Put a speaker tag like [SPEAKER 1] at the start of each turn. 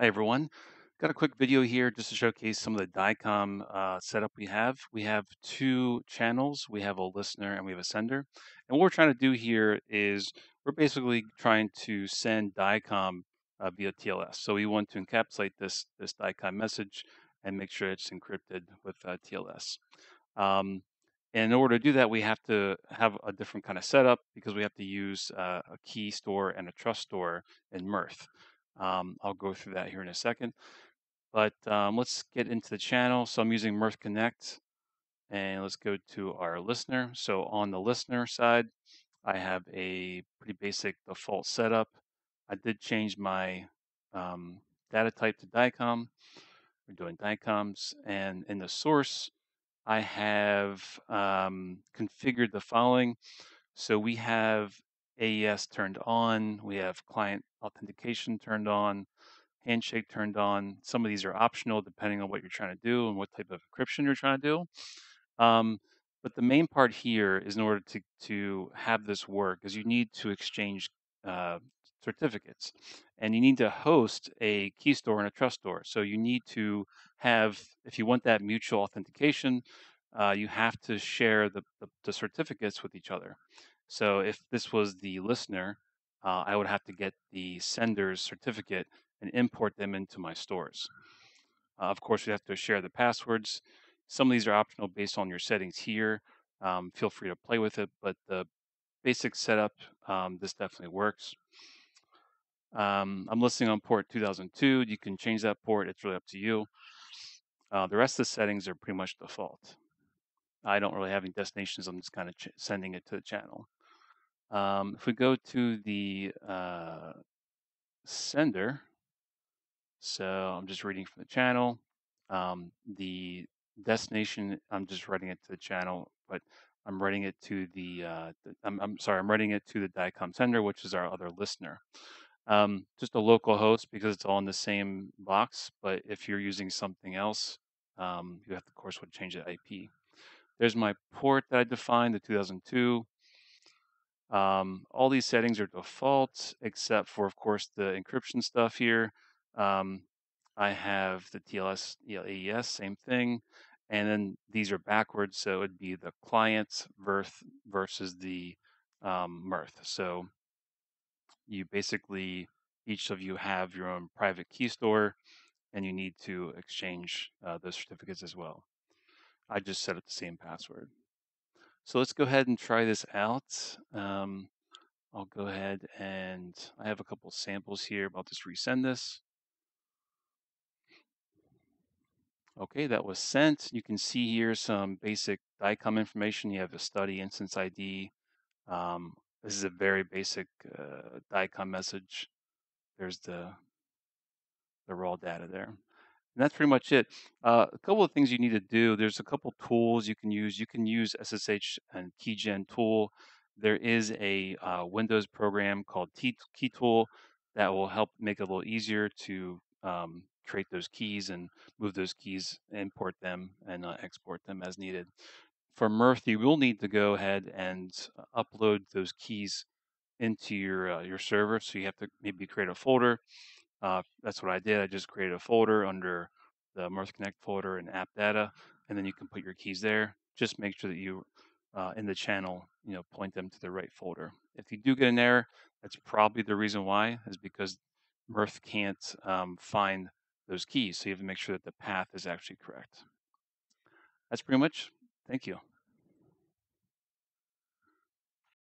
[SPEAKER 1] Hi everyone. Got a quick video here just to showcase some of the DICOM uh, setup we have. We have two channels. We have a listener and we have a sender. And what we're trying to do here is we're basically trying to send DICOM uh, via TLS. So we want to encapsulate this, this DICOM message and make sure it's encrypted with uh, TLS. Um, and in order to do that, we have to have a different kind of setup because we have to use uh, a key store and a trust store in Mirth. Um, I'll go through that here in a second. But um, let's get into the channel. So I'm using Mirth Connect. And let's go to our listener. So on the listener side, I have a pretty basic default setup. I did change my um, data type to DICOM. We're doing DICOMs. And in the source, I have um, configured the following. So we have AES turned on, we have client authentication turned on, handshake turned on. Some of these are optional depending on what you're trying to do and what type of encryption you're trying to do. Um, but the main part here is in order to, to have this work is you need to exchange uh, certificates and you need to host a key store and a trust store. So you need to have, if you want that mutual authentication, uh, you have to share the, the, the, certificates with each other. So if this was the listener, uh, I would have to get the sender's certificate and import them into my stores. Uh, of course, we have to share the passwords. Some of these are optional based on your settings here. Um, feel free to play with it, but the basic setup, um, this definitely works. Um, I'm listening on port 2002. You can change that port. It's really up to you. Uh, the rest of the settings are pretty much default. I don't really have any destinations. I'm just kind of sending it to the channel. Um, if we go to the uh, sender, so I'm just reading from the channel. Um, the destination, I'm just writing it to the channel, but I'm writing it to the, uh, the I'm, I'm, sorry, I'm writing it to the DICOM sender, which is our other listener. Um, just a local host because it's all in the same box. But if you're using something else, um, you have to, of course, would change the IP. There's my port that I defined, the 2002. Um, all these settings are default, except for, of course, the encryption stuff here. Um, I have the TLS AES, same thing. And then these are backwards, so it'd be the client Verth versus the um, Mirth. So you basically each of you have your own private key store and you need to exchange uh, those certificates as well. I just set up the same password. So let's go ahead and try this out. Um, I'll go ahead and I have a couple samples here, I'll just resend this. Okay, that was sent. You can see here some basic DICOM information. You have a study instance ID, um, this is a very basic uh, DICOM message. There's the, the raw data there. And that's pretty much it. Uh, a couple of things you need to do. There's a couple tools you can use. You can use SSH and KeyGen tool. There is a uh, Windows program called T KeyTool that will help make it a little easier to um, create those keys and move those keys, import them, and uh, export them as needed for Mirth, you will need to go ahead and uh, upload those keys into your uh, your server. So you have to maybe create a folder. Uh, that's what I did. I just created a folder under the Mirth Connect folder and app data, and then you can put your keys there. Just make sure that you uh, in the channel, you know, point them to the right folder. If you do get an error, that's probably the reason why is because Mirth can't um, find those keys. So you have to make sure that the path is actually correct. That's pretty much Thank you.